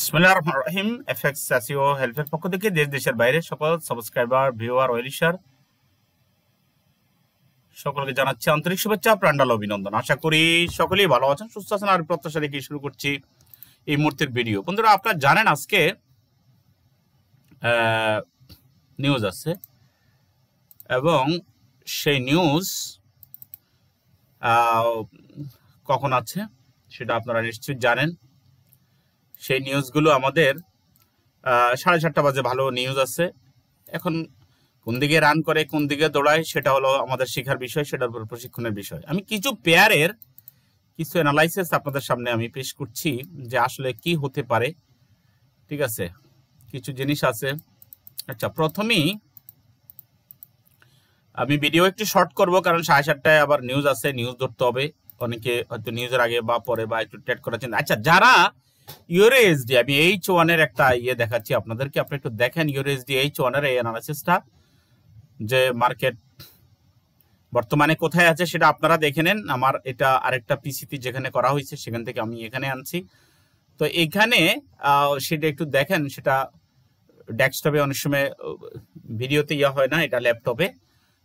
বিসমিল্লাহির রহমানির রহিম, FX SEO হেল্পের পক্ষ থেকে দেশ, দেশের বাইরে সকল সাবস্ক্রাইবার, ভিউয়ার, ওয়েলিশার সকলকে জানাচ্ছি আন্তরিক শুভেচ্ছা, প্রাণডাল অভিনন্দন। আশা করি সকলেই ভালো আছেন, সুস্থ আছেন, আর প্রত্যাশা রেখে শুরু করছি এই মুহূর্তের ভিডিও। বন্ধুরা, আপনারা জানেন আজকে নিউজ আছে এবং সেই নিউজ কখন আছে সেটা আপনারা নিশ্চয়ই জানেন। সেই নিউজগুলো আমাদের সাড়ে চারটা বাজে ভালো নিউজ আছে। এখন কোন দিকে রান করে, কোন দিকে দৌড়ায়, সেটা হলো আমাদের শেখার বিষয়, সেটার উপর প্রশিক্ষণের বিষয়। আমি কিছু পেয়ারের কিছু অ্যানালাইসিস আপনাদের সামনে আমি পেশ করছি যে আসলে কি হতে পারে। ঠিক আছে? কিছু জিনিস আছে। আচ্ছা প্রথমেই আমি ভিডিও একটু শর্ট করব, কারণ সাড়ে সাতটায় আবার নিউজ আছে নিউজ ধরতে হবে। অনেকে হয়তো নিউজের আগে বা পরে বা একটু ট্রেড করেছেন আচ্ছা যারা ইউরো এসডি আমি এইচ ওয়ানের একটা ইয়ে দেখাচ্ছি আপনাদেরকে। আপনি একটু দেখেন ইউরো এসডি এইচ ওয়ানের এই অ্যানালাইসিসটা যে মার্কেট বর্তমানে কোথায় আছে সেটা আপনারা দেখে নেন। আমার এটা আরেকটা পিসিতে যেখানে করা হয়েছে, সেখান থেকে আমি এখানে আনছি। তো এখানে সেটা একটু দেখেন, সেটা ডেস্কটপে অনেক সময় ভিডিওতে ইয়া হয় না, এটা ল্যাপটপে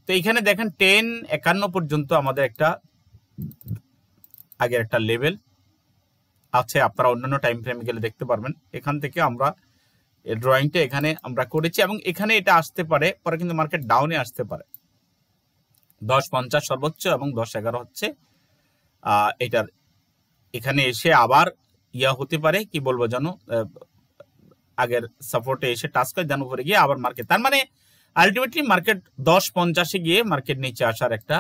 তো এখানে দেখেন টেন একান্ন পর্যন্ত আমাদের একটা আগের একটা লেভেল আছে, আপনারা অন্যান্য টাইম ফ্রেমে গেলে দেখতে পারবেন। এখান থেকে আমরা ড্রয়িংটা এখানে আমরা করেছি এবং এখানে এটা আসতে পারে, পরে কিন্তু মার্কেট ডাউনে আসতে পারে। দশ পঞ্চাশ সর্বোচ্চ এবং দশ এগারো হচ্ছে এটার। এখানে এসে আবার ইয়া হতে পারে, কি বলব যেন আগের সাপোর্টে এসে টাচ করে যেন উপরে গিয়ে আবার মার্কেট তার মানে আলটিমেটলি মার্কেট দশ পঞ্চাশে গিয়ে মার্কেট নিচে আসার একটা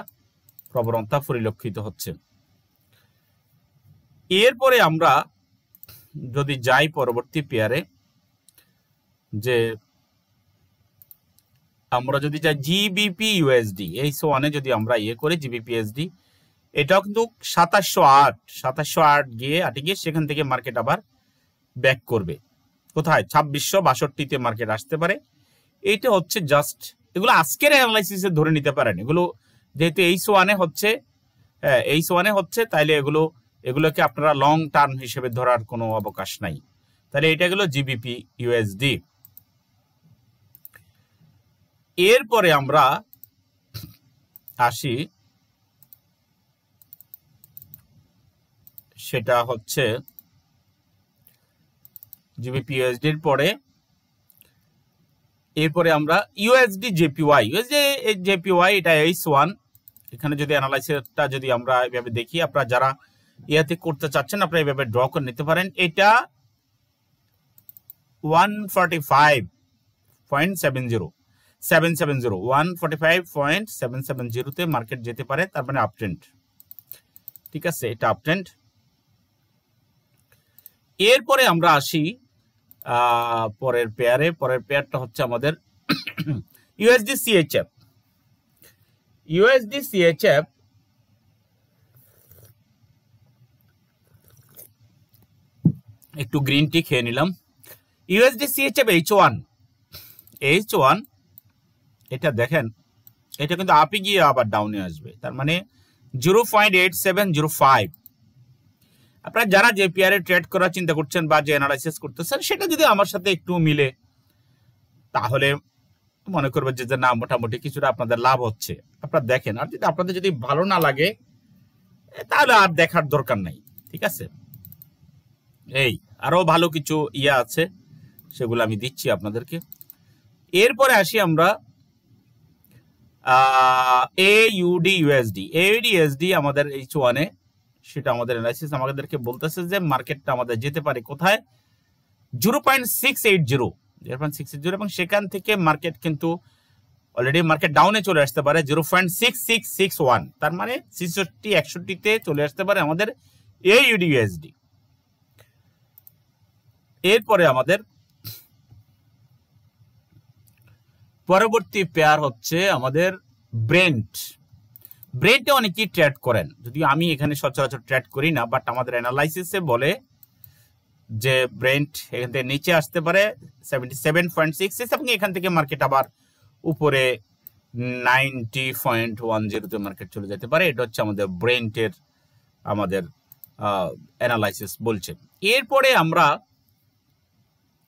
প্রবণতা পরিলক্ষিত হচ্ছে। এরপরে আমরা যদি যাই পরবর্তী পেয়ারে যে আমরা যদি যাই জিবিপি ইউএসডি এই সোয়ানে যদি আমরা ইয়ে করি জিবিপি এসডি এটাও কিন্তু সাতাশশো আট সাতাশশো আট গিয়ে আটে গিয়ে সেখান থেকে মার্কেট আবার ব্যাক করবে। কোথায়? ছাব্বিশশো বাষট্টিতে মার্কেট আসতে পারে। এইটা হচ্ছে জাস্ট এগুলো আজকের অ্যানালাইসিসে ধরে নিতে পারেন। এগুলো যেহেতু এই সোয়ানে হচ্ছে হ্যাঁ এই সোয়ানে হচ্ছে, তাইলে এগুলো এগুলোকে আপনারা লং টার্ম হিসেবে ধরার কোনো অবকাশ নাই। তাহলে এটা গেল জিবিপি ইউএসডি এরপরে আমরা আসি, সেটা হচ্ছে জিবিপি ইউএসডির পরে, এরপরে আমরা ইউএসডি জেপিওয়াই ইউএসডি জেপিওয়াই এটা এইচ ওয়ান এখানে যদি অ্যানালাইসিসটা যদি আমরা এভাবে দেখি, আপনারা যারা ইয়াতে করতে চাচ্ছেন, আপনারা এইভাবে ড্র করে নিতে পারেন। এটা ওয়ান ফর্টি মার্কেট যেতে পারে, তার মানে আপট্রেন্ড ঠিক আছে, এটা আপট্রেন্ড এরপরে আমরা আসি পরের পেয়ারে পরের পেয়ারটা হচ্ছে আমাদের ইউএসডি সিএইচএফ ইউএসডি সিএইচএফ একটু গ্রিন টি খেয়ে নিলাম। USD CHF H one H one এটা দেখেন, এটা কিন্তু আপে গিয়ে আবার ডাউনে আসবে। তার মানে zero point eight seven zero five আপনারা যারা যে পেয়ারে ট্রেড করার চিন্তা করছেন বা যে অ্যানালাইসিস করতেছেন, সেটা যদি আমার সাথে একটু মিলে, তাহলে মনে করবে যে না, মোটামুটি কিছুটা আপনাদের লাভ হচ্ছে। আপনারা দেখেন, আর যদি আপনাদের যদি ভালো না লাগে, তাহলে আর দেখার দরকার নাই, ঠিক আছে? এই, আরও ভালো কিছু ইয়া আছে, সেগুলো আমি দিচ্ছি আপনাদেরকে। এরপরে আসি আমরা এ ইউডি ইউএসডি এইডি এসডি আমাদের এইচ ওয়ানে সেটা আমাদের অ্যানালাইসিস আমাদেরকে বলতেছে যে মার্কেটটা আমাদের যেতে পারে কোথায়? Zero point six eight zero zero point six eight zero এবং সেখান থেকে মার্কেট কিন্তু অলরেডি মার্কেট ডাউনে চলে আসতে পারে zero point six six six one তার মানে ছেষট্টি, একষট্টিতে চলে আসতে পারে আমাদের এ ইউডি ইউএসডি এরপরে আমাদের পরবর্তী পেয়ার হচ্ছে আমাদের ব্রেন্ট ব্রেন্টে অনেকেই ট্রেড করেন। যদি আমি এখানে সচরাচর ট্রেড করি না বাট আমাদের অ্যানালাইসিসে বলে যে ব্রেন্ট এখান থেকে নিচে আসতে পারে সেভেন্টি সেভেন পয়েন্ট সিক্স এবং এখান থেকে মার্কেট আবার উপরে নাইনটি পয়েন্ট ওয়ান জিরোতে মার্কেট চলে যেতে পারে। এটা হচ্ছে আমাদের ব্রেন্টের আমাদের অ্যানালাইসিস বলছে। এরপরে আমরা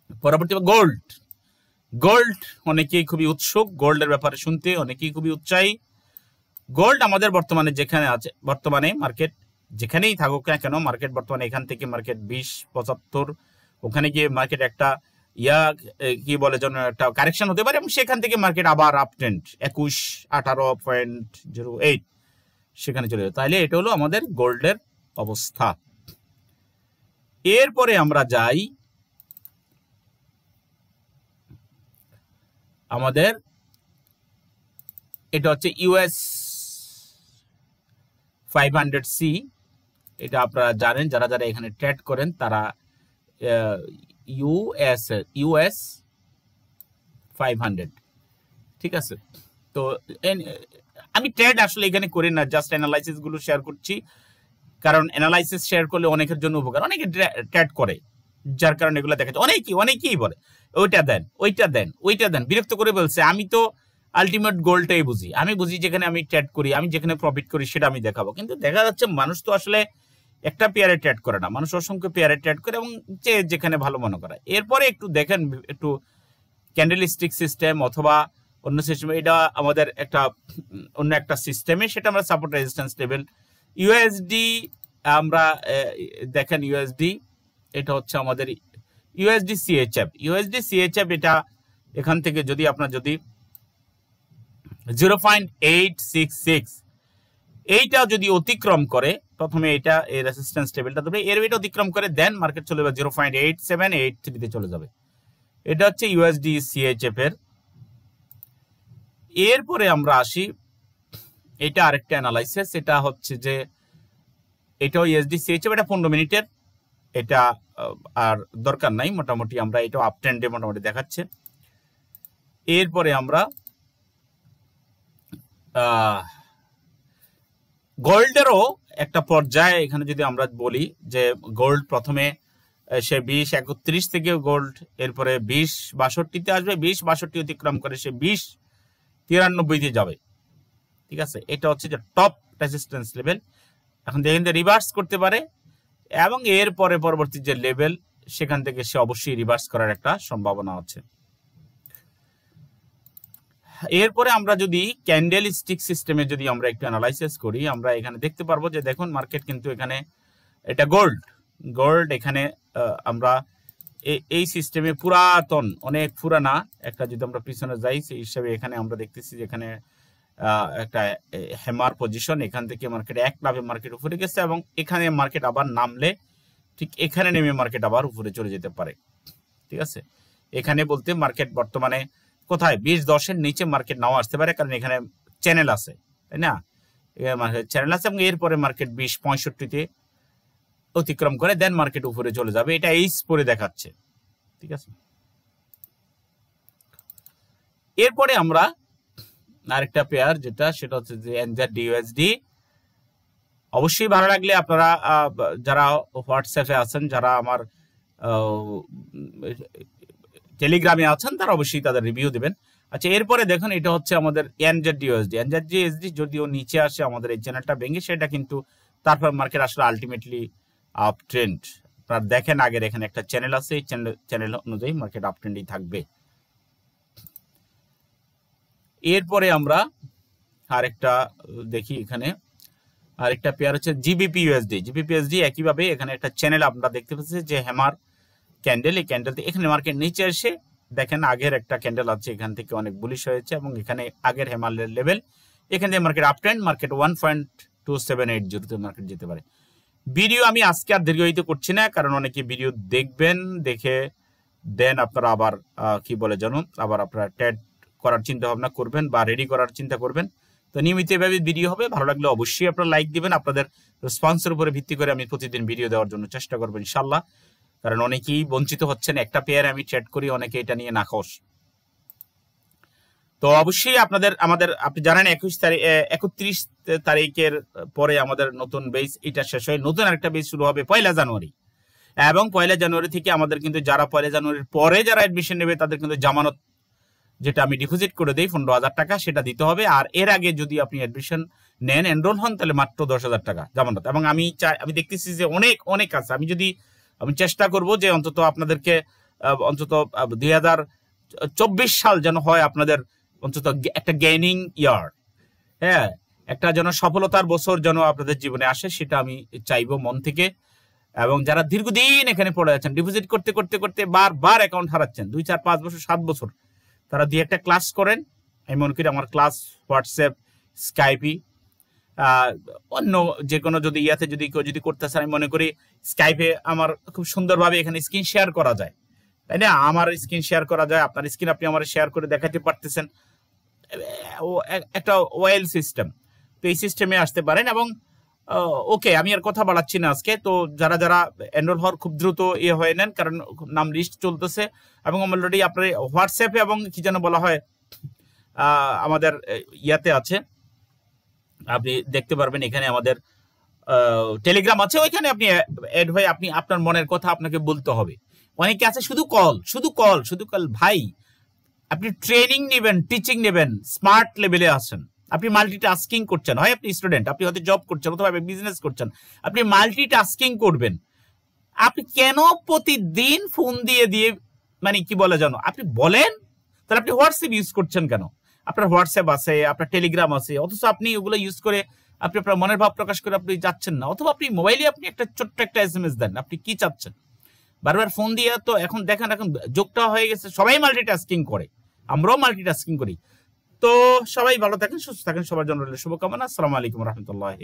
পরবর্তী গোল্ড গোল্ড অনেকেই খুবই উৎসুক গোল্ডের ব্যাপারে শুনতে অনেকেই খুবই উৎসাহী। গোল্ড আমাদের বর্তমানে যেখানে আছে, বর্তমানে মার্কেট যেখানেই থাকুক না কেন মার্কেট বর্তমানে এখান থেকে মার্কেট বিশ, পঁচাত্তর, ওখানে গিয়ে মার্কেট একটা ইয়া কি বলে যেন একটা কারেকশন হতে পারে এবং সেখান থেকে মার্কেট আবার আপ ট্রেন্ড একুশ, আঠারো পয়েন্ট জিরো এইট সেখানে চলে যাবে তাহলে এটা হলো আমাদের গোল্ডের অবস্থা। এরপরে আমরা যাই আমাদের এটা হচ্ছে ইউএস ফাইভ হান্ড্রেড সি এটা আপনারা জানেন, যারা যারা এখানে ট্রেড করেন, তারা ইউএস ইউএস ফাইভ হান্ড্রেড ঠিক আছে? তো আমি ট্রেড আসলে এখানে করি না জাস্ট অ্যানালাইসিসগুলো শেয়ার করছি। কারণ অ্যানালাইসিস শেয়ার করলে অনেকের জন্য উপকার। অনেকে ট্রেড করে, যার কারণে এগুলো দেখা যায়। অনেকেই অনেকেই বলে। ওইটা দেন ওইটা দেন ওইটা দেন। বিরক্ত করে বলছে, আমি তো আলটিমেট গোলটাই বুঝি। আমি বুঝি যেখানে আমি ট্রেড করি, আমি যেখানে প্রফিট করি, সেটা আমি দেখাবো। কিন্তু দেখা যাচ্ছে মানুষ তো আসলে একটা পেয়ারে ট্রেড করে না। মানুষ অসংখ্য পেয়ারে ট্রেড করে এবং যে যেখানে ভালো মনে করে। এরপরে একটু দেখেন, একটু ক্যান্ডেলিস্টিক সিস্টেম অথবা অন্য সিস্টেম এটা আমাদের একটা, অন্য একটা সিস্টেমে সেটা আমরা সাপোর্ট রেজিস্ট্যান্স লেভেল ইউএসডি আমরা দেখেন ইউএসডি এটা হচ্ছে আমাদের ইউএসডি সিএইচএফ ইউএসডি সিএইচএফ এটা এখান থেকে যদি আপনার যদি zero point eight six six এইটা যদি অতিক্রম করে, প্রথমে এটা এই রেসিস্ট্যান্স টেবিলটা ধরবে, এর এটা অতিক্রম করে দেন মার্কেট চলে যাবে zero point eight seven eight থ্রিতে চলে যাবে। এটা হচ্ছে ইউএসডি সিএইচএফ এর। এরপরে আমরা আসি, এটা আরেকটা অ্যানালাইসিস এটা হচ্ছে যে, এটাও ইউএসডি সিএইচএফ এটা পনেরো মিনিটের। এটা আর দরকার নাই। মোটামুটি আমরা এটা আপ ট্রেন্ডে মোটামুটি দেখাচ্ছে। এরপরে আমরা গোল্ডেরও একটা পর্যায়ে এখানে যদি আমরা বলি যে গোল্ড প্রথমে সে বিশ, একত্রিশ থেকে গোল্ড, এরপরে বিশ, বাষট্টিতে আসবে, বিশ, বাষট্টি অতিক্রম করে সে বিশ, তিরানব্বইতে যাবে। ঠিক আছে? এটা হচ্ছে যে টপ রেসিস্টেন্স লেভেল এখন দেখেন যে রিভার্স করতে পারে এবং এর পরে পরবর্তী যে লেভেল, সেখান থেকে সে অবশ্যই রিভার্স করার একটা সম্ভাবনা আছে। এরপরে আমরা যদি ক্যান্ডেল স্টিক সিস্টেমে যদি আমরা একটু অ্যানালাইসিস করি, আমরা এখানে দেখতে পারব যে দেখুন মার্কেট কিন্তু এখানে এটা গোল্ড গোল্ড এখানে আমরা এই সিস্টেমে পুরাতন, অনেক পুরানা একটা যদি আমরা পিছনে যাই, সেই হিসাবে এখানে আমরা দেখতেছি যে এখানে একটা হেমার পজিশন এখান থেকে মার্কেট এক লাভে মার্কেট উপরে গেছে এবং এখানে মার্কেট আবার নামলে ঠিক এখানে নেমে মার্কেট আবার উপরে চলে যেতে পারে। ঠিক আছে? এখানে বলতে মার্কেট বর্তমানে কোথায়? বিশ, দশের নিচে মার্কেট নাও আসতে পারে কারণ এখানে চ্যানেল আছে, তাই না? চ্যানেল আছে এবং এরপরে মার্কেট বিশ, পঁয়ষট্টিতে অতিক্রম করে দেন মার্কেট উপরে চলে যাবে। এটা এইস পরে দেখাচ্ছে। ঠিক আছে? এরপরে আমরা আরেকটা পেয়ার যেটা, সেটা হচ্ছে যে এনজার ডিউএসডি অবশ্যই ভালো লাগলে আপনারা যারা হোয়াটসঅ্যাপে আছেন, যারা আমার টেলিগ্রামে আছেন, তারা অবশ্যই তাদের রিভিউ দেবেন। আচ্ছা এরপরে দেখুন, এটা হচ্ছে আমাদের এনজেড ডিওএসডি এনজেড ডিওএসডি যদিও নিচে আসে, আমাদের এই চ্যানেলটা ভেঙে, সেটা কিন্তু তারপর মার্কেট আসলে আলটিমেটলি আপ ট্রেন্ড আপনারা দেখেন আগের এখানে একটা চ্যানেল আছে, এই চ্যানেল চ্যানেল অনুযায়ী মার্কেট আপ ট্রেন্ডই থাকবে। এরপরে আমরা আরেকটা দেখি এখানে। আরেকটা পেয়ার হচ্ছে জিবিপি ইউএসডি জিবিপি ইউএসডি একইভাবে এখানে একটা চ্যানেল আপনারা দেখতে পাচ্ছেন যে হ্যামার ক্যান্ডেল এই ক্যান্ডেল এখানে মার্কেট নিচে এসে দেখেন আগের একটা ক্যান্ডেল আছে, এখান থেকে অনেক বুলিশ হয়েছে এবং এখানে আগের হেমালয়ের লেভেল। এখান থেকে market up trend market one point two seven eight জিরোতে মার্কেট যেতে পারে। ভিডিও আমি আজকে আর দীর্ঘায়িত করছি না, কারণ অনেকে ভিডিও দেখবেন, দেখে দেন আপনারা আবার কি বলে জানুন? আবার আপনারা ট্যাড করার চিন্তা ভাবনা করবেন বা রেডি করার চিন্তা করবেন। তো নিয়মিত এভাবে ভিডিও হবে। ভালো লাগলে অবশ্যই আপনারা লাইক দিবেন। আপনাদের রেসপন্সের উপরে ভিত্তি করে আমি প্রতিদিন ভিডিও দেওয়ার জন্য চেষ্টা করব ইনশাল্লাহ কারণ অনেকেই বঞ্চিত হচ্ছেন। একটা পেয়ারে আমি চ্যাট করি, অনেকে এটা নিয়ে নাকশ তো অবশ্যই আপনাদের, আমাদের, আপনি জানেন একুশ তারিখ একত্রিশ তারিখের পরে আমাদের নতুন বেস এটা শেষ হয়ে। নতুন আরেকটা বেস শুরু হবে পয়লা জানুয়ারি। এবং পয়লা জানুয়ারি থেকে আমাদের কিন্তু যারা পয়লা জানুয়ারির পরে যারা অ্যাডমিশন নেবে, তাদের কিন্তু জামানত যেটা আমি ডিপোজিট করে দিই পনেরো হাজার টাকা, সেটা দিতে হবে। আর এর আগে যদি আপনি অ্যাডমিশন নেন এনরোল হন, তাহলে মাত্র দশ হাজার টাকা জামানত। এবং আমি চাই, আমি দেখতেছি যে অনেক অনেক আছে। আমি যদি, আমি চেষ্টা করব যে অন্তত আপনাদেরকে অন্তত দুই হাজার চব্বিশ সাল যেন হয় আপনাদের অন্তত একটা গেইনিং ইয়ার হ্যাঁ একটা যেন সফলতার বছর যেন আপনাদের জীবনে আসে, সেটা আমি চাইব মন থেকে। এবং যারা দীর্ঘদিন এখানে পড়ে আছেন ডিপোজিট করতে করতে করতে বারবার অ্যাকাউন্ট হারাচ্ছেন, দুই, চার, পাঁচ বছর, সাত বছর তারা দিয়ে একটা ক্লাস করেন। আমি মনে করি আমার ক্লাস, হোয়াটসঅ্যাপ, স্কাইপি অন্য যে কোনো যদি ইয়াতে যদি কেউ যদি করতে চান আমি মনে করি স্কাইপে আমার খুব সুন্দরভাবে এখানে স্ক্রিন শেয়ার করা যায়। তাই না? আমার স্ক্রিন শেয়ার করা যায়, আপনার স্ক্রিন আপনি আমার শেয়ার করে দেখাতে পারতেছেন। একটা ওয়েল সিস্টেম। তো এই সিস্টেমে আসতে পারেন এবং ওকে আমি আর কথা বাড়াচ্ছি না আজকে। তো যারা যারা এনরোল হওয়ার খুব দ্রুত ইয়ে হয়ে নেন, কারণ নাম লিস্ট চলতেছে এবং অলরেডি আপনার হোয়াটসঅ্যাপে এবং কি যেন বলা হয় আমাদের ইয়াতে আছে। আপনি দেখতে পারবেন এখানে আমাদের টেলিগ্রাম আছে। ওইখানে আপনি অ্যাড হয়ে আপনি আপনার মনের কথা আপনাকে বলতে হবে। অনেকে আছে শুধু কল শুধু কল শুধু কল ভাই, আপনি ট্রেনিং নেবেন টিচিং নেবেন স্মার্ট লেভেলে আছেন। আপনি মাল্টি টাস্কিং করছেন। হয় আপনি স্টুডেন্ট আপনি হয়তো জব করছেন অথবা বিজনেস করছেন। আপনি মাল্টি টাস্কিং করবেন। আপনি কেন প্রতিদিন ফোন দিয়ে দিয়ে মানে কি বলে জানো আপনি বলেন? তাহলে আপনি হোয়াটসঅ্যাপ ইউজ করছেন কেন? আপনার হোয়াটসঅ্যাপ আছে, আপনার টেলিগ্রাম আছে, অথচ আপনি ওগুলো ইউজ করে আপনি আপনার মনের ভাব প্রকাশ করে আপনি যাচ্ছেন না। অথবা আপনি মোবাইলে আপনি একটা ছোট্ট একটা এস এম এস দেন, আপনি কি চাচ্ছেন? বারবার ফোন দিয়ে তো এখন দেখেন, এখন যোগটা হয়ে গেছে, সবাই মাল্টিটাস্কিং করে। আমরাও মাল্টিটাস্কিং করি। তো সবাই ভালো থাকেন সুস্থ থাকেন সবার জন্য শুভকামনা। আসসালামু আলাইকুম রহমতুল্লাহ